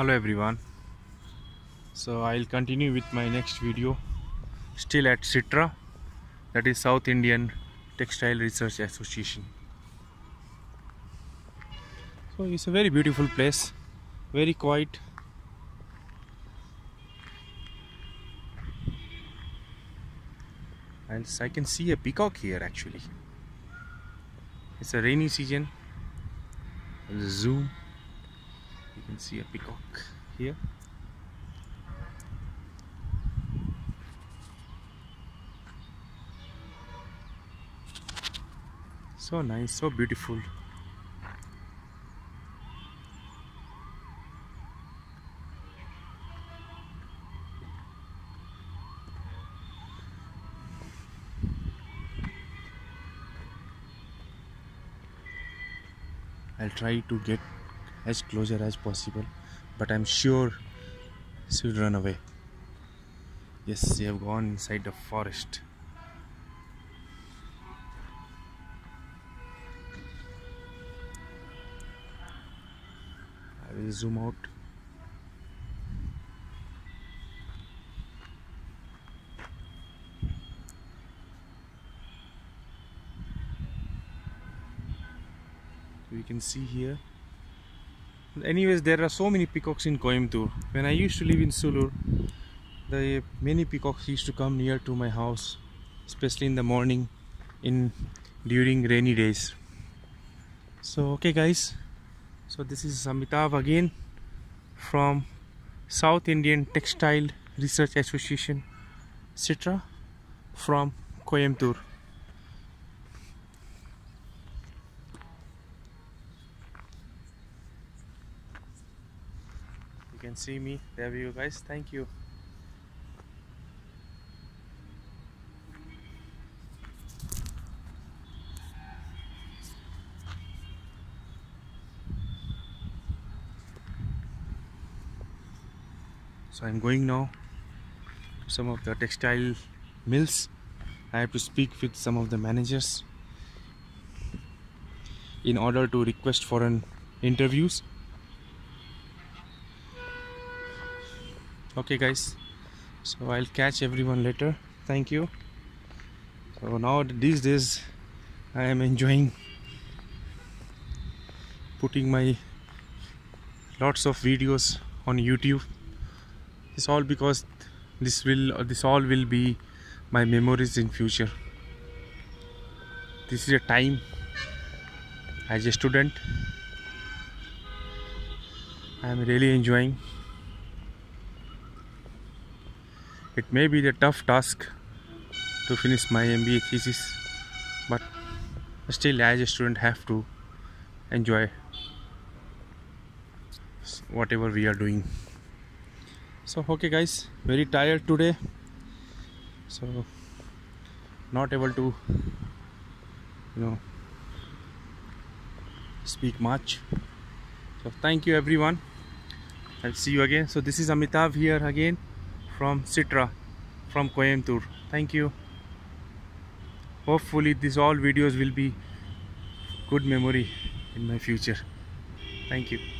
hello everyone. So i'll continue with my next video. Still at SITRA that is south indian textile research association. So it's a very beautiful place. Very quiet. And i can see a peacock here actually. It's a rainy season. Zoom you can see a peacock here. So nice so beautiful. I'll try to get as closer as possible but I'm sure she will run away. Yes they have gone inside the forest. I will zoom out. We can see here anyways there are so many peacocks in Coimbatore. When I used to live in Sulur the many peacocks used to come near to my house especially in the morning in during rainy days. So okay guys. So this is Amitabh again from South Indian Textile Research Association SITRA from Coimbatore you can see me. There you guys. Thank you. So i'm going now to some of the textile mills. I have to speak with some of the managers in order to request for an interviews okay guys. So i'll catch everyone later. Thank you. So now these days i am enjoying putting my lots of videos on youtube. It's all because this will uh, this all will be my memories in future. This is a time as a student i am really enjoying it may be the tough task to finish my MBA thesis but still as a student have to enjoy whatever we are doing. So okay guys very tired today. So not able to you know speak much. So thank you everyone. I'll see you again. So this is Amitabh here again from SITRA from coimbatore. Thank you. Hopefully these all videos will be good memory in my future. Thank you